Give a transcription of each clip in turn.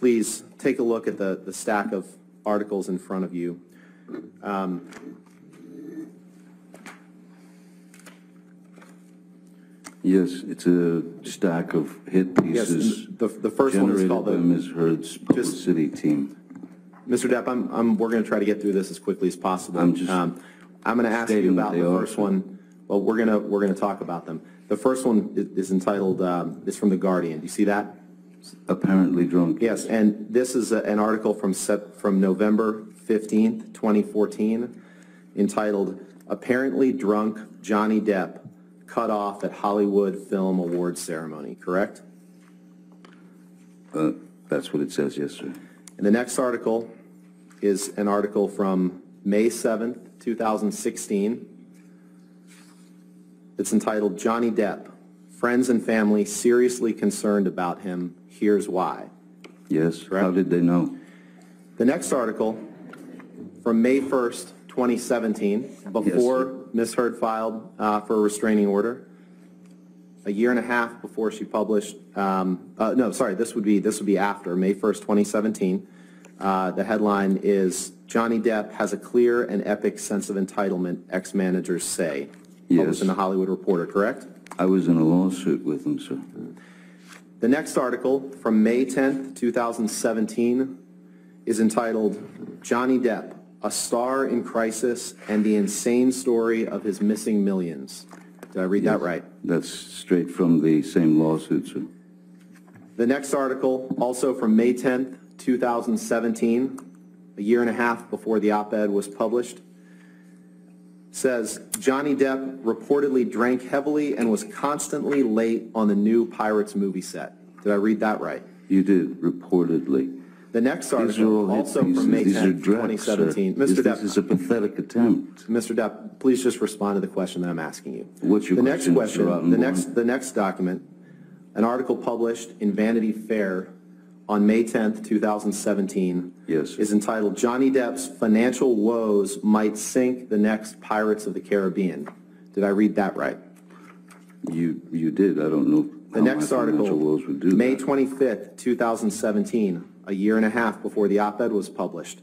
please take a look at the, the stack of articles in front of you. Um, Yes, it's a stack of hit pieces and the, the first one is called the, Ms. Heard's publicity team. Mr. Depp, I'm, I'm, we're going to try to get through this as quickly as possible. I'm just Um, I'm going to ask you about the first one. Well, we're going to, we're going to talk about them. The first one is- is entitled, um, is from The Guardian. Do you see that? Apparently drunk. Yes, and this is a- an article from Sep, from November 15th, 2014, entitled "Apparently Drunk Johnny Depp Cut Off at Hollywood Film Awards Ceremony," correct? Uh, That's what it says, yes, sir. And the next article is an article from May 7th, 2016. It's entitled "Johnny Depp, Friends and Family Seriously Concerned About Him, Here's Why." Yes, how did they know? The next article, from May 1st, 2017, before Ms. Heard filed uh, for a restraining order, a year and a half before she published, um, uh, no, sorry, this would be, this would be after, May 1st, 2017. Uh, The headline is, "Johnny Depp has a clear and epic sense of entitlement, ex-managers say." Yes. Published in the Hollywood Reporter, correct? I was in a lawsuit with them, sir. The next article, from May 10th, 2017, is entitled, "Johnny Depp, a star in crisis and the insane story of his missing millions." Did I read that right? That's straight from the same lawsuit, sir. The next article, also from May 10th, 2017, a year and a half before the op-ed was published, says, "Johnny Depp reportedly drank heavily and was constantly late on the new Pirates movie set." Did I read that right? You did, reportedly. The next article, also pieces. from May These are 10th, drags, sir. 2017. This Mr. this is a pathetic attempt. Mr. Depp, please just respond to the question that I'm asking you. What's your The next question, Mr. question, the next, the next document, an article published in Vanity Fair on May 10th, 2017. Yes. Is entitled, "Johnny Depp's Financial Woes Might Sink the Next Pirates of the Caribbean." Did I read that right? You, you did, I don't know The how my next financial article, woes would do May that. 25th, 2017, a year and a half before the op-ed was published,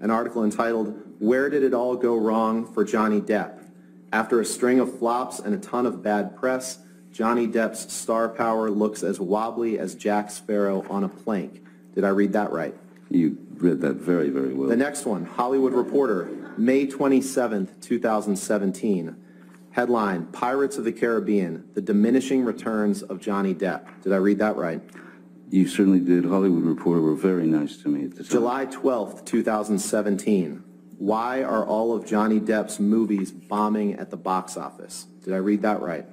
an article entitled, "Where Did It All Go Wrong for Johnny Depp?" After a string of flops and a ton of bad press, Johnny Depp's star power looks as wobbly as Jack Sparrow on a plank. Did I read that right? You read that very, very well. The next one, Hollywood Reporter, May 27th, 2017. Headline, Pirates of the Caribbean, The Diminishing Returns of Johnny Depp. Did I read that right? You certainly did. Hollywood Reporter were very nice to me at the time. July 12th, 2017. Why are all of Johnny Depp's movies bombing at the box office? Did I read that right?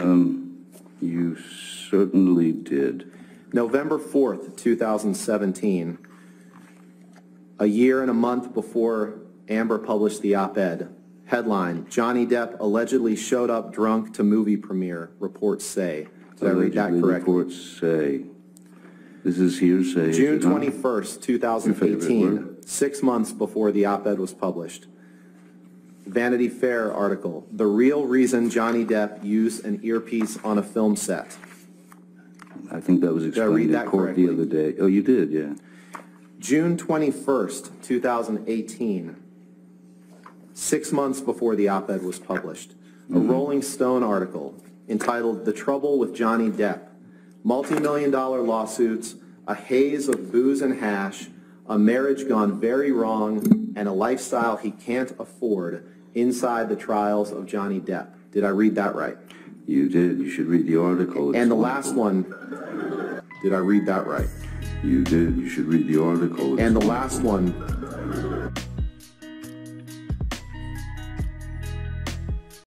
Um, you certainly did. November 4th, 2017, a year and a month before Amber published the op-ed. Headline, Johnny Depp allegedly showed up drunk to movie premiere, reports say. Did I read that Allegedly correctly? Reports say. This is hearsay. June 21st, 2018, six months before the op-ed was published. Vanity Fair article, "The Real Reason Johnny Depp Used an Earpiece on a Film Set." I think that was explained in that court the other day. Oh, you did, yeah. June 21st, 2018, six months before the op-ed was published, a mm-hmm. Rolling Stone article entitled "The Trouble with Johnny Depp: Multi-million dollar lawsuits, a haze of booze and hash, a marriage gone very wrong, and a lifestyle he can't afford inside the trials of Johnny Depp." Did I read that right? You did. You should read the article. It's And the last one, did I read that right? You did. You should read the article. It's And the last one